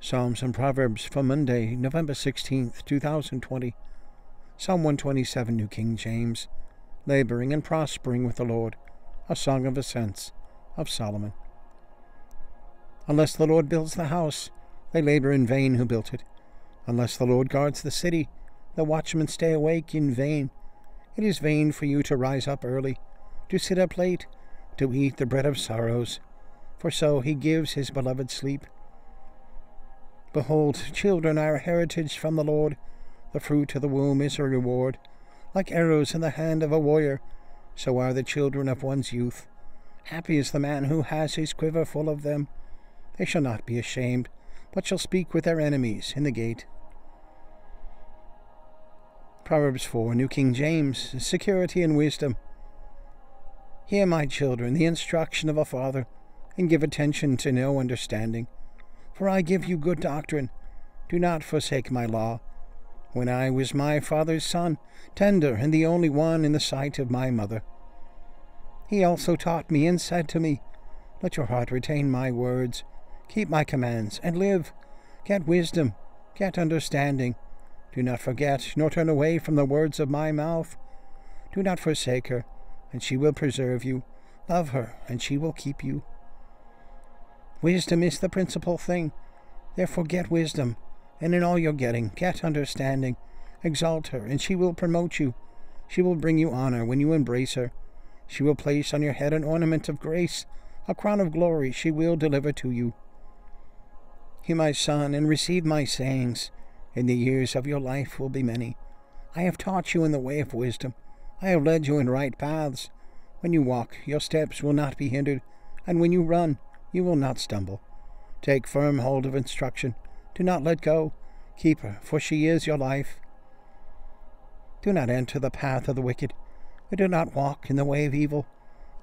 Psalms and Proverbs for Monday, November 16th, 2020. Psalm 127, New King James. Laboring and prospering with the Lord. A song of ascents of Solomon. Unless the Lord builds the house, they labor in vain who built it. Unless the Lord guards the city, the watchmen stay awake in vain. It is vain for you to rise up early, to sit up late, to eat the bread of sorrows, for so he gives his beloved sleep. Behold, children are a heritage from the Lord. The fruit of the womb is a reward. Like arrows in the hand of a warrior, so are the children of one's youth. Happy is the man who has his quiver full of them. They shall not be ashamed, but shall speak with their enemies in the gate. Proverbs 4, New King James, Security and Wisdom. Hear, my children, the instruction of a father, and give attention to know understanding for I give you good doctrine. Do not forsake my law. When I was my father's son, tender and the only one in the sight of my mother. He also taught me and said to me, Let your heart retain my words, keep my commands, and live. Get wisdom, get understanding. Do not forget, nor turn away from the words of my mouth. Do not forsake her, and she will preserve you. Love her, and she will keep you. Wisdom is the principal thing. Therefore get wisdom, and in all your getting, get understanding. Exalt her, and she will promote you. She will bring you honor when you embrace her. She will place on your head an ornament of grace, a crown of glory she will deliver to you. Hear my son, and receive my sayings, and the years of your life will be many. I have taught you in the way of wisdom. I have led you in right paths. When you walk, your steps will not be hindered, and when you run, you will not stumble. Take firm hold of instruction. Do not let go. Keep her, for she is your life. Do not enter the path of the wicked, and do not walk in the way of evil.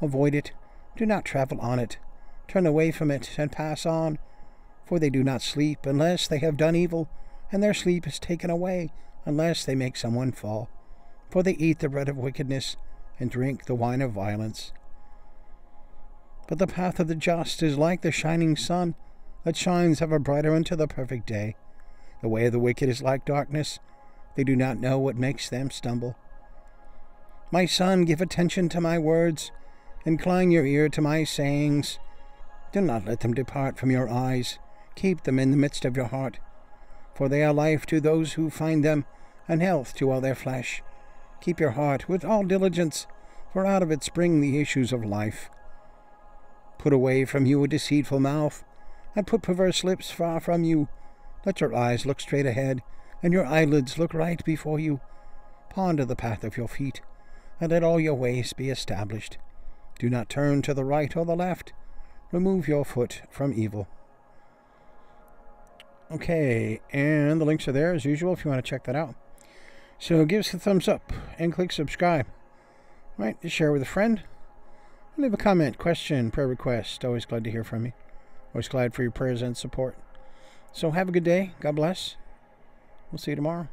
Avoid it. Do not travel on it. Turn away from it and pass on. For they do not sleep unless they have done evil, and their sleep is taken away unless they make someone fall. For they eat the bread of wickedness and drink the wine of violence. But the path of the just is like the shining sun that shines ever brighter into the perfect day. The way of the wicked is like darkness. They do not know what makes them stumble. My son, give attention to my words. Incline your ear to my sayings. Do not let them depart from your eyes. Keep them in the midst of your heart. For they are life to those who find them, and health to all their flesh. Keep your heart with all diligence, for out of it spring the issues of life. Put away from you a deceitful mouth, and put perverse lips far from you. Let your eyes look straight ahead, and your eyelids look right before you. Ponder the path of your feet, and let all your ways be established. Do not turn to the right or the left. Remove your foot from evil. Okay, and the links are there as usual if you want to check that out. So give us a thumbs up and click subscribe. Right, share with a friend. Leave a comment, question, prayer request. Always glad to hear from you. Always glad for your prayers and support. So have a good day. God bless. We'll see you tomorrow.